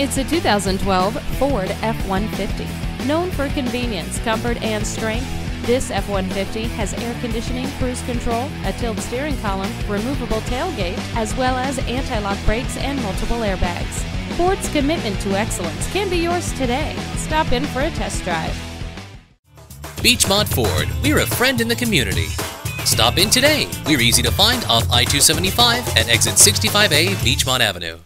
It's a 2012 Ford F-150. Known for convenience, comfort, and strength, this F-150 has air conditioning, cruise control, a tilt steering column, removable tailgate, as well as anti-lock brakes and multiple airbags. Ford's commitment to excellence can be yours today. Stop in for a test drive. Beechmont Ford, we're a friend in the community. Stop in today. We're easy to find off I 275 at exit 65A Beechmont Avenue.